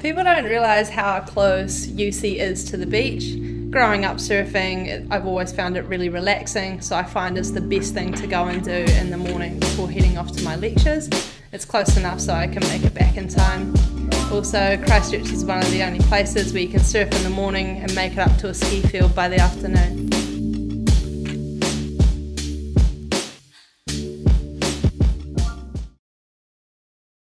People don't realise how close UC is to the beach. Growing up surfing, I've always found it really relaxing, so I find it's the best thing to go and do in the morning before heading off to my lectures. It's close enough so I can make it back in time. Also, Christchurch is one of the only places where you can surf in the morning and make it up to a ski field by the afternoon.